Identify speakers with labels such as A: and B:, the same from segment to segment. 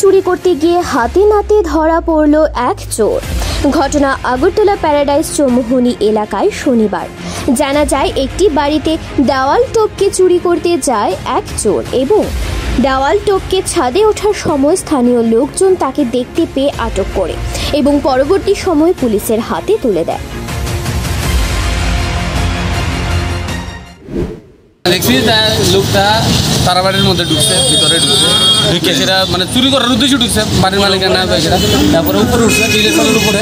A: চুরি করতে গিয়ে হাতে নাতে ধরা পড়ল এক চোর। ঘটনা আগরতলা প্যারাডাইস চৌমুহনী এলাকায় শনিবার। জানা যায়, একটি বাড়িতে দেওয়াল টপকে চুরি করতে যায় এক চোর এবং দেওয়াল টপকে ছাদে ওঠার সময় স্থানীয় লোকজন তাকে দেখতে পেয়ে আটক করে এবং পরবর্তী সময় পুলিশের হাতে তুলে দেয়।
B: লোকটা তারা বাড়ির মধ্যে ঢুকছে ভিতরে ঢুকছে। ঢুকে সেটা মানে চুরি করার উদ্দেশ্যে ঢুকছে বাড়ির মালিকের না সেটা তারপরে উপরে উঠছে ডিলেশনের উপরে।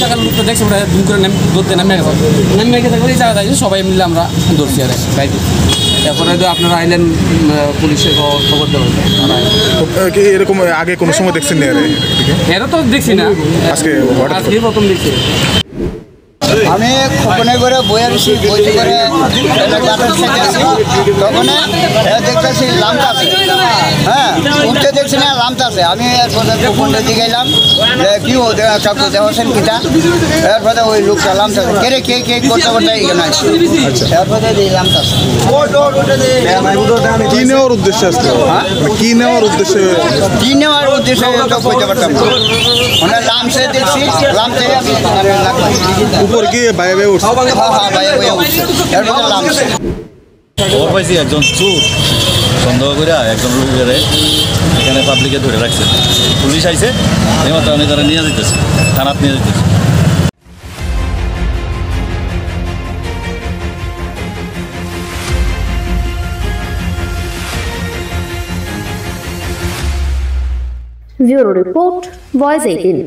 B: জায়গার লোকটা দেখছে ওটা ধুম করে নেমে ধরতে নেমে গেছে। নেমে গেছে এই জায়গা থাকছে সবাই মিলে আমরা ধরছি আর গাইতে তারপরে তো আপনারা আইলেন পুলিশের খবর- দেবেন
C: কি এরকম আগে কোনো সময় দেখছেন না এরা
B: তো দেখছি না।
C: আজকে
B: আজকে প্রথম দেখছি।
D: আমি খোপনে করে বইয়ের বইটি করে তখন দেখতেছি লামটা আছে। উঠতে দেখছি না আছে। আমি এরপরে খোকনের দিকে গেলাম। কি ও দে- দেওয়াছেন কিটা এরপরে ওই লোকটা লামটা আছে। কে রে কে কে করতে করতে এখানে আসছে? এরপরে আছে।
C: কি নেওয়ার উদ্দেশ্যে আসলে? মানে কি নেওয়ার উদ্দেশ্যে?
D: কি নেওয়ার উদ্দেশ্যে তো পারতাম না। মানে দেখছি
C: উপর উঠছে।
D: হ্যাঁ হ্যাঁ ভাই ভাই উঠছে। এরপরে
E: খবর পাইছি একজন চোর। সন্দেহ করে একজন লোকের এখানে পাবলিকে ধরে রাখছে। পুলিশ এইমাত্র আমি তারা নিয়ে যেতেছে থানাত নিয়ে যেতেছে
A: ব্যুরো রিপোর্ট ভয়েস এইটিন।